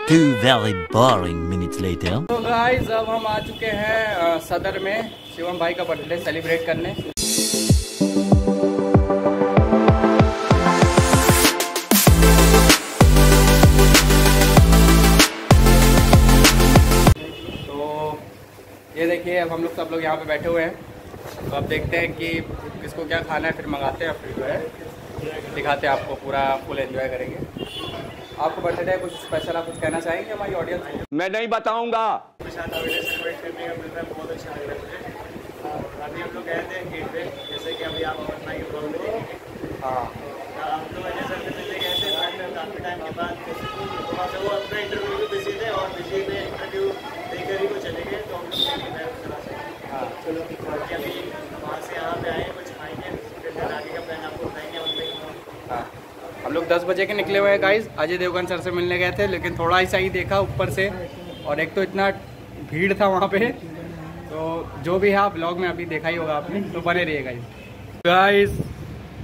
Two very boring minutes later. तो guys अब हम आ चुके हैं सदर में शिवम भाई का बर्थडे सेलिब्रेट करने। तो ये देखिए, अब हम लोग सब लोग यहाँ पे बैठे हुए हैं। तो अब देखते हैं कि किसको क्या खाना है, फिर मंगाते हैं, फिर जो है दिखाते हैं आपको पूरा फुल एंजॉय करेंगे। आपको बर्थडे है कुछ स्पेशल आप कुछ कहना चाहेंगे हमारी ऑडियंस को? मैं नहीं बताऊँगा। है बहुत अच्छा लग रहा है अभी हम लोग गए थे गेट पे जैसे कि अभी आप ब्लॉग में हाँ। हम लोग अजय सर गए थे बट काफ़ी टाइम के बाद। वहाँ पे वो अपना इंटरव्यू में बिज़ी थे और बिज़ी में इंटरव्यू देकर ही वो चले गए तो हम लोग हाँ। अभी वहाँ से यहाँ पे आए कुछ खाएँगे फिर फिर आगे का प्लान आपको बताएँगे अमन भाई हाँ हम लोग दस बजे के निकले हुए हैं गाइस अजय देवगन सर से मिलने गए थे लेकिन थोड़ा ऐसा ही देखा ऊपर से और एक तो इतना भीड़ था वहाँ पे। तो जो भी है आप ब्लॉग में अभी देखा ही होगा आपने तो बने रहिए गाइस गाइस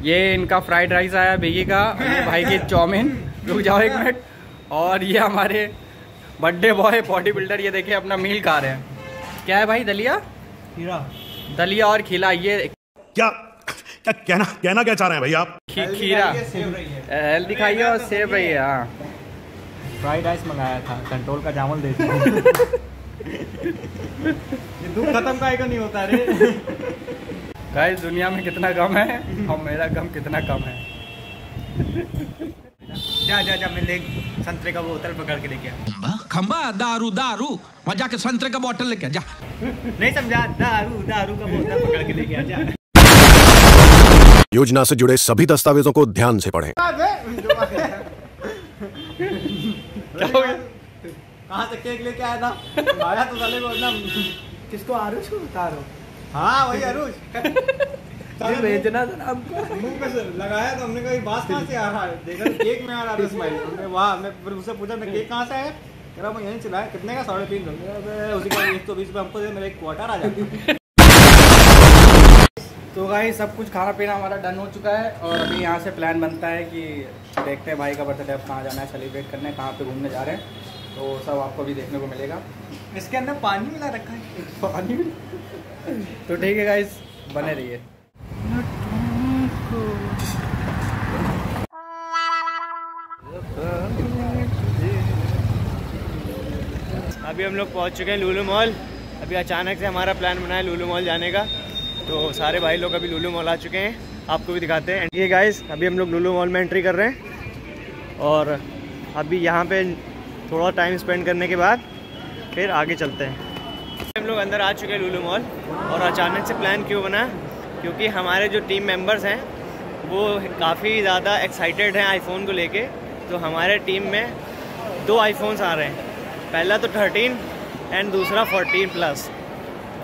ये इनका फ्राइड राइस आया बेगी का भाई की चाउमीन। रुक जाओ एक मिनट और ये हमारे बर्थडे बॉय बॉडी बिल्डर ये देखिए अपना मील खा रहे हैं। क्या है भाई दलिया? हीरा दलिया और खिला ये क्या? क्या कहना कहना क्या चाह रहे हैं भैया आप? खीरा। है हेल्दी खाइए और सेव रही है हाँ। फ्राइड राइस मंगाया था कंट्रोल का चावल दे ये दुख खत्म का नहीं होता रे गाइस दुनिया में कितना कम है और मेरा गम कितना कम है। जा जा जा मैं ले संतरे का बोतल पकड़ के लेके आ। खंबा? दारू दारू। वहाँ जाके संतरे का बोतल लेके जा। नहीं समझा दारू दारू का बोतल पकड़ के लेके आ जा। योजना से जुड़े सभी दस्तावेजों को ध्यान से पढ़ें। क्या हो गया? कहाँ से केक लेके आया था? आया तो साले को ना किसको? आरुष को बता रहा हूँ। हाँ वही आरुष। भेजना था हमको। मुँह पे से लगाया तो हमने कहा ये बात कहाँ से आ रहा है? देखा तो केक में आ रहा था स्माइल हमने वाह मैं फिर उससे पूछा मैं केक कहाँ से आया? कह रहा मैं यहीं चलाया कितने का? साढ़े तीन सौ? मैंने कहा, "अबे, उसी का एक सौ बीस रुपये हमको दे मेरा एक क्वार्टर आ जाता तो भाई सब कुछ खाना पीना हमारा डन हो चुका है और अभी यहाँ से प्लान बनता है कि देखते हैं भाई का बर्थडे अब कहाँ जाना है सेलिब्रेट करने कहाँ पे घूमने जा रहे हैं। तो सब आपको भी देखने को मिलेगा। इसके अंदर पानी मिला रखा है। पानी भी तो ठीक है गाइस बने रहिए। अभी हम लोग पहुँच चुके हैं लूलू मॉल। अभी अचानक से हमारा प्लान बना है लूलू मॉल जाने का। तो सारे भाई लोग अभी लूलू मॉल आ चुके हैं। आपको भी दिखाते हैं। ये गाइस अभी हम लोग लूलू मॉल में एंट्री कर रहे हैं। और अभी यहाँ पे थोड़ा टाइम स्पेंड करने के बाद फिर आगे चलते हैं। हम लोग अंदर आ चुके हैं लूलू मॉल और अचानक से प्लान क्यों बना? क्योंकि हमारे जो टीम मेंबर्स हैं, वो काफ़ी ज़्यादा एक्साइटेड हैं आईफोन को लेके। तो हमारे टीम में दो आईफोन्स आ रहे हैं। पहला तो 13 एंड दूसरा 14 प्लस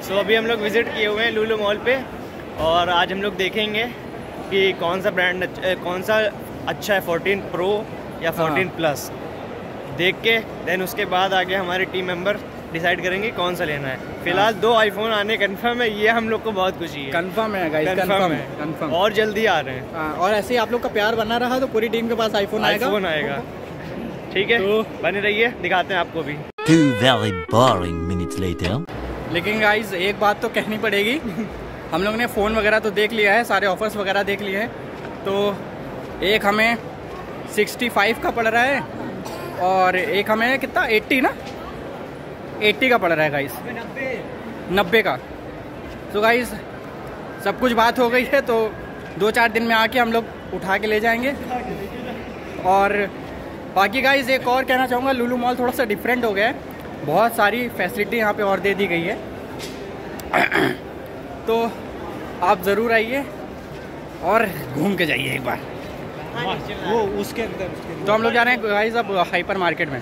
सो so, अभी हम लोग विज़िट किए हुए हैं लूलू मॉल पे और आज हम लोग देखेंगे कि कौन सा ब्रांड कौन सा अच्छा है 14 प्रो या 14 प्लस देख के देन उसके बाद आगे हमारे टीम मेंबर डिसाइड करेंगे कौन सा लेना है। फ़िलहाल दो आईफोन आने कंफर्म है ये हम लोग को बहुत खुशी है। कंफर्म है गाइस कंफर्म कंफर्म है। है कंफर्म और जल्दी आ रहे हैं। हाँ, और ऐसे ही आप लोग का प्यार बना रहा तो पूरी टीम के पास आईफोन आएगा। आईफोन आएगा। ठीक है तो- बने रहिए दिखाते हैं आपको भी। Two very boring minutes later. लेकिन गाइज़ एक बात तो कहनी पड़ेगी। हम लोग ने फ़ोन वगैरह तो देख लिया है, सारे ऑफर्स वगैरह देख लिए हैं। तो एक हमें 65 का पड़ रहा है और एक हमें कितना? 80 ना? 80 का पड़ रहा है गाइस नब्बे का। तो गाइस सब कुछ बात हो गई है तो दो चार दिन में आके हम लोग उठा के ले जाएँगे। और बाकी गाइस एक और कहना चाहूँगा, लुलू मॉल थोड़ा सा डिफरेंट हो गया है। बहुत सारी फैसिलिटी यहाँ पे और दे दी गई है। तो आप ज़रूर आइए और घूम के जाइए एक बार। वो उसके अंदर तो हम लोग जा रहे हैं गाइस अब हाइपर मार्केट में।